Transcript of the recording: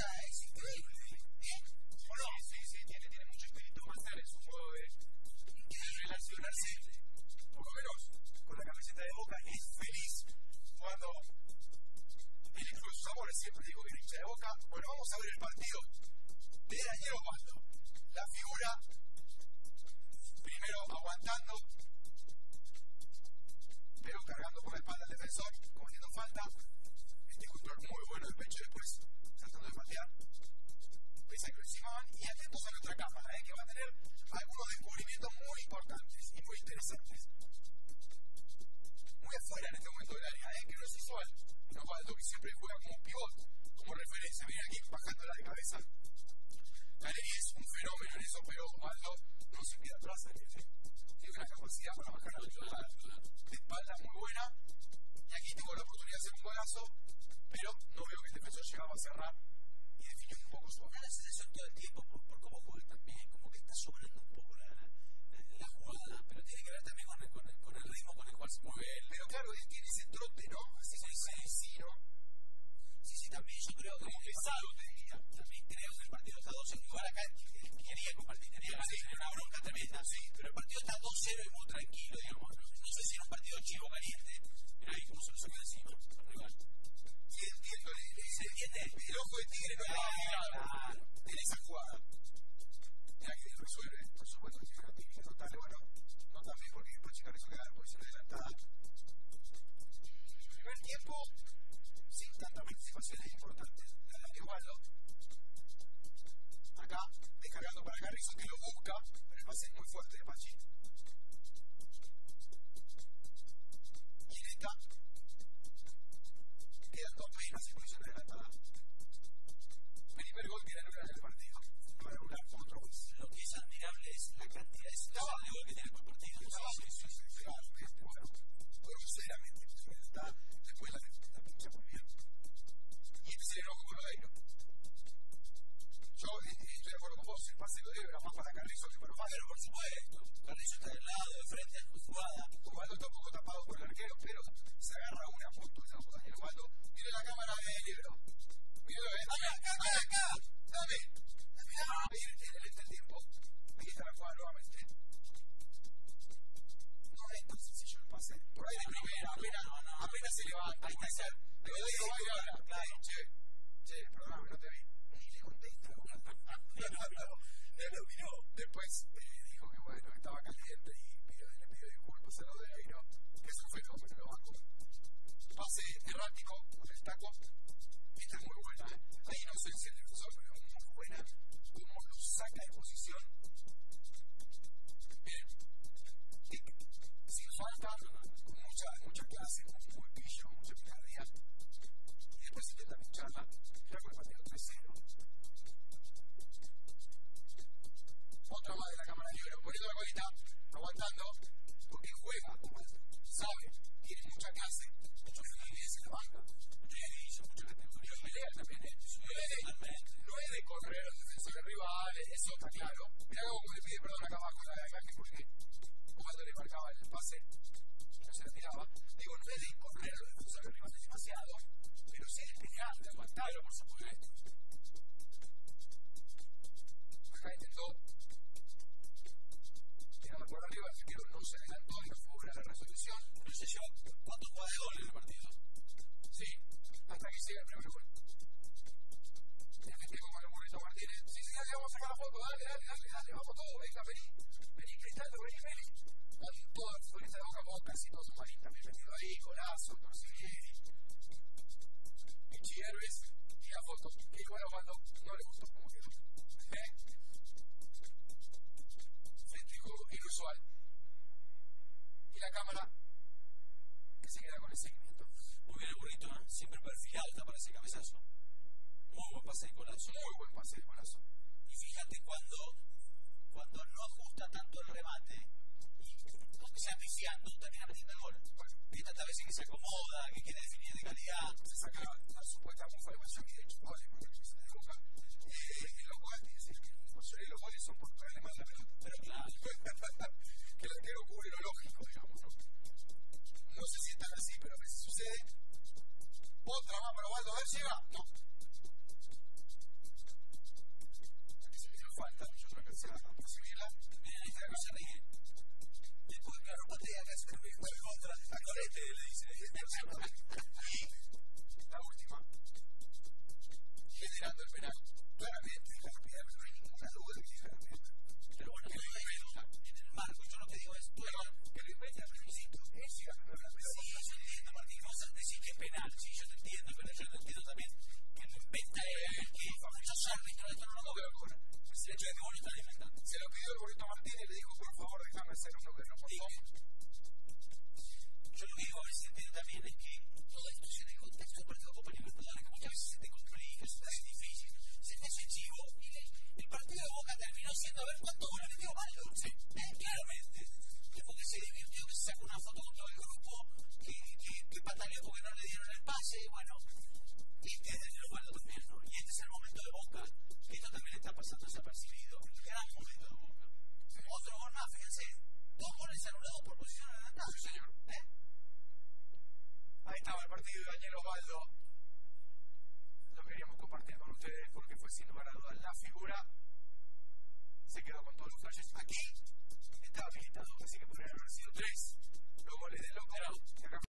es increíble. ¿O no? Sí, sí, tiene, tiene mucho espíritu matar en su modo de, de relacionarse, por lo menos con la camiseta de boca, es feliz cuando con sus amores siempre digo que hincha de boca. Bueno, vamos a ver el partido de Daniel Osvaldo. La figura, primero aguantando, pero cargando por la espalda al defensor, cometiendo falta. Este control muy bueno del pecho después de patear. Pese lo encimaban. Y atentos a nuestra cámara, ¿eh? que va a tener algunos descubrimientos muy importantes y muy interesantes. Muy afuera en este momento del área, ¿eh? que no es usual. No Osvaldo, que siempre juega como pivot, como referencia. Miren aquí bajándola de cabeza. Caleri es un fenómeno en eso, pero Osvaldo no se queda atrás. ¿eh? Tiene una capacidad para bajar a la de espalda muy buena. Y aquí tuvo la oportunidad de hacer un golazo, pero no veo que el defensor llegaba a cerrar poco da la sensación todo el tiempo por, por cómo juega también, como que está sobrando un poco la, la, la jugada, pero tiene que ver también con el, con, el, con el ritmo con el cual se mueve él. Pero claro, él tiene ese trote, ¿no? Ese Sí, sí, sí, ¿no? Sí, sí, también yo creo que. Como pesado, te diría. También creo que el partido está 2-0. Igual acá eh, quería compartir, tenía ganas tener una bronca tremenda. Sí, pero el partido está 2-0 y muy tranquilo, digamos. No, no sé si era un partido chivo caliente. Mira ahí cómo se lo saca de encima. el rival. Sí, entiendo. le- le- ¿Se entiende? El ojo de tigre no estaba fijado Claro. en esa jugada. Mira que resuelve, por supuesto que tiene una técnica notable, bueno, porque después Chica resuelve la posición adelantada. Primer tiempo, sin tantas participaciones importantes. La de Osvaldo. Acá, descargando para Garrison que lo busca, pero el pase es muy fuerte de Pachi. Y en esta, quedan dos penas en posición adelantada. Primer gol que era el partido. Para una otro gol. Lo que es admirable es la cantidad de situaciones de gol que tiene por partido. Estaba Sí, sí, sí. claramente, bueno, groseramente, está, después la, la pincha muy bien. Y este es el enojo con Odeiro. Yo eh, eh, estoy de acuerdo con vos, el pase de Odeiro era más para Carrizo que para. Pero por supuesto, Carrillo está del lado, de frente jugada. Osvaldo está un poco tapado por el arquero, pero se agarra una punto esa jugada. Y Osvaldo, mire la cámara de libro. Mire, dame acá, dame acá, dame. Dame, ah, mire, tiene el tiempo. Aquí está la jugada nuevamente. No es tan sencillo el pase. Por ahí de primera, apenas, apenas se levanta. Hay que hacer. Le doy ahora. Claro, che, Le miró. Después eh, dijo que bueno, estaba caliente y pidió, le pidió disculpas a lo de Airo. Eso fue como se lo banco. Pase errático, con el taco. Esta es muy buena, ¿eh? Hay inocencia del defensor, pero es muy buena. Cómo lo saca de posición. Bien. Tic. Sin falta, con mucha, mucha clase, con muy pillo, mucha picardía. Y después intenta pincharla. Ya con el partido 3-0. Otra más de la cámara libre, poniendo la colita, aguantando, porque juega, sabe, tiene mucha clase, mucho fluidez en la banca, mucho ejercicio, mucha categoría, pelea también, ¿eh? no, es de, no es de correr a los defensores rivales, eso está claro. Mirá cómo le pide perdón acá abajo la cuando le marcaba el pase, no se la tiraba. Digo, no es de correr a los demasiado, pero sí de pelear, de aguantarlo, por supuesto. Foto, dale, dale, dale, dale, vamos todos, venga, vení, vení, Cristaldo, vení, vení. Con toda la futbolista de boca a boca, así todos Marín también metido ahí, Colazo, Torcilieri, Pichi Herbes, y la foto. Que igual a Osvaldo no le gustó cómo quedó. ¿Eh? Festejo inusual. Y la cámara que se queda con el seguimiento. Muy bien el burrito, ¿eh? siempre perfilado está para ese cabezazo. Muy buen pase de colazo. Muy buen pase de golazo. Fíjate cuando, cuando no ajusta tanto el remate y aunque sea pifiando, termina metiendo el gol. Viste tantas veces que se acomoda, que quiere definir de calidad. Se saca la supuesta de Guayón y de hecho goles, porque se. Eh, en los goles, es decir, que la mayoría de los goles son por pegarle mal la pelota. Pero claro, que el arquero cubre lo lógico, digamos, ¿no? No sé si es tan así, pero a veces sucede. Otra más para Waldo, a ver, llega. No. Thank you. Cuántos goles metió Malo. Sí. Eh, claramente. Porque se divirtió, que se sacó una foto con todo el grupo, que, que, que pataleó porque no le dieron el pase. Bueno, este es el Osvaldo también, ¿no? Y este es el momento de Boca, que esto también está pasando desapercibido. El gran momento de Boca. Otro gol más, fíjense, dos goles anulados por posición adelantada. Sí, señor. ¿Eh? Ahí estaba el partido de Daniel Osvaldo. Lo queríamos compartir con ustedes porque fue sin lugar a dudas la figura. Se quedó con todos los flashes. Aquí estaba habilitado, así que podrían haber sido tres los goles de Loco.